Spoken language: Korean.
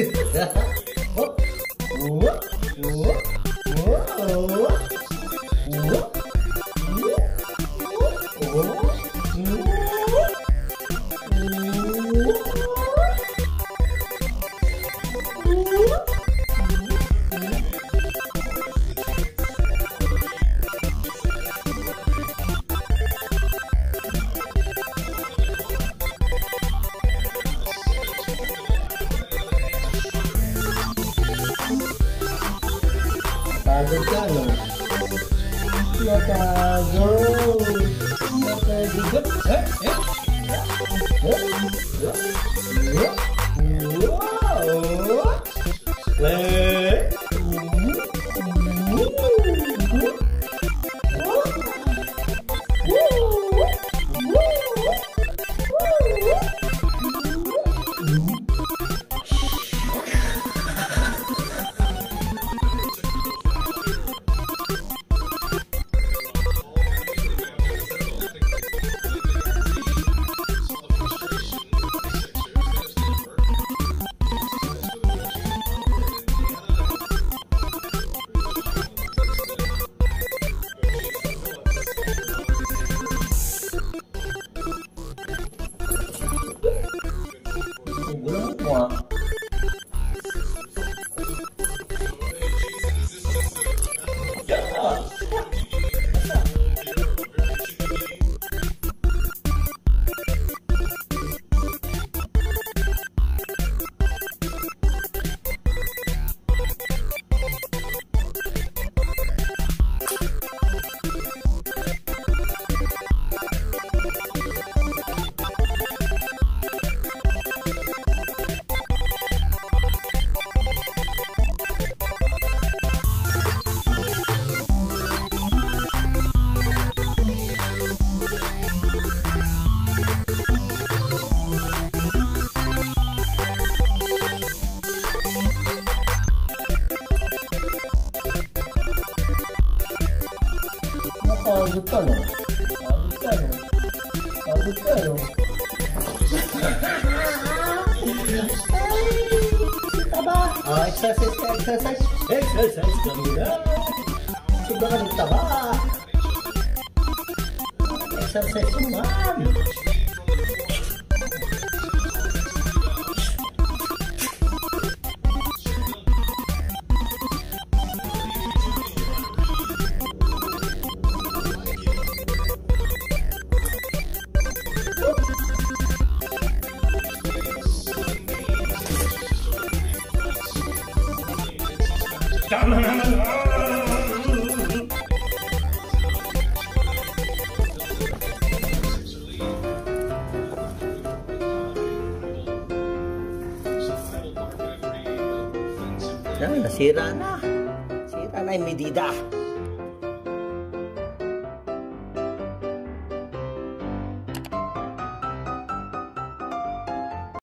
어? 우와? 우와? 우와? 우와? 우와? 우 I Avocado. Avocado. Eh? Eh? Eh? Eh? 아, 못다네 아, 못다네 아, 못하네. 아, 엑서사이즈, 엑서사이즈, 엑서사이즈 갑니다. 신나가 좋다, 봐. 엑서사이즈, 만. Yan, nasira na. Sira na yung medida.